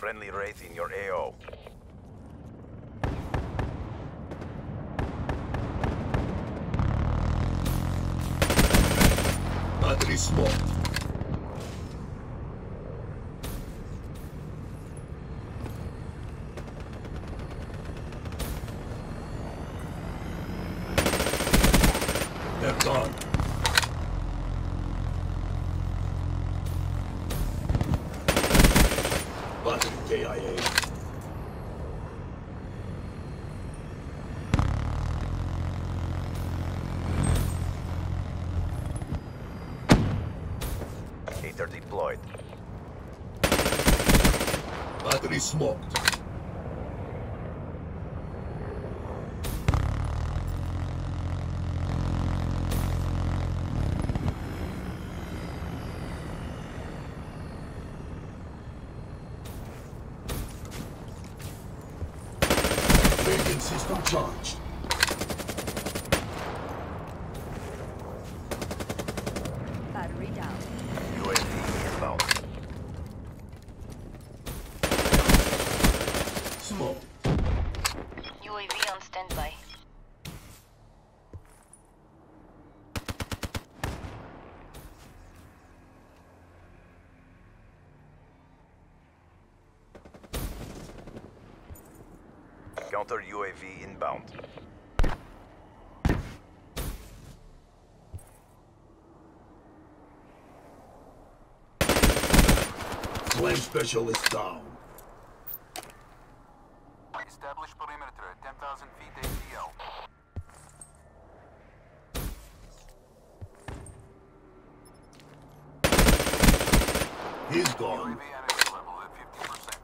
Friendly Wraith in your AO. Battery smoked. They're gone. Battery KIA. HATR deployed. Battery smoked. System charged. Battery down. UAV inbound. Smoke. UAV on standby. Counter UAV inbound. Flame specialist down. Establish perimeter at 10,000 feet AGL. He's gone. UAV energy level at 50%.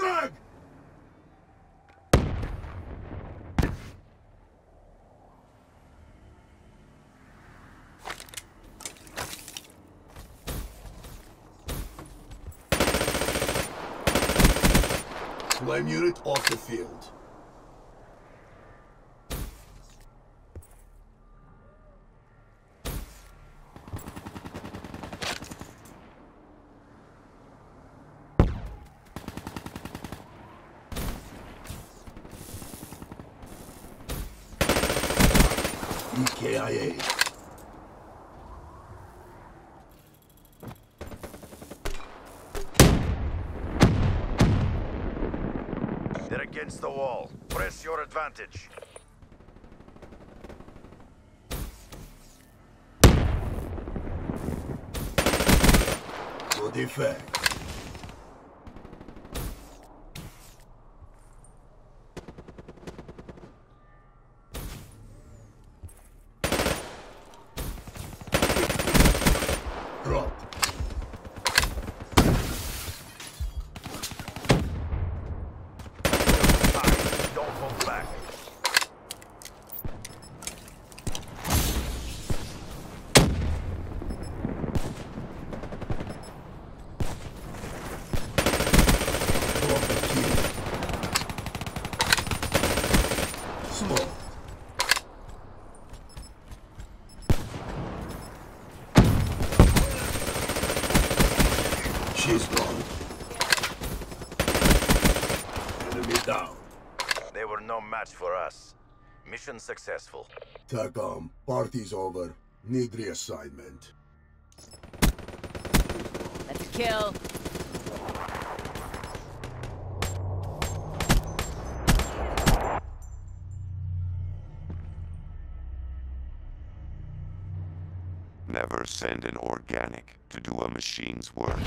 Frag! Flame unit off the field. They're against the wall. Press your advantage. Good effect. Smoke. She's gone. Enemy down. They were no match for us. Mission successful. TACOM, party's over. Need reassignment. Let's kill. Never send an organic to do a machine's work.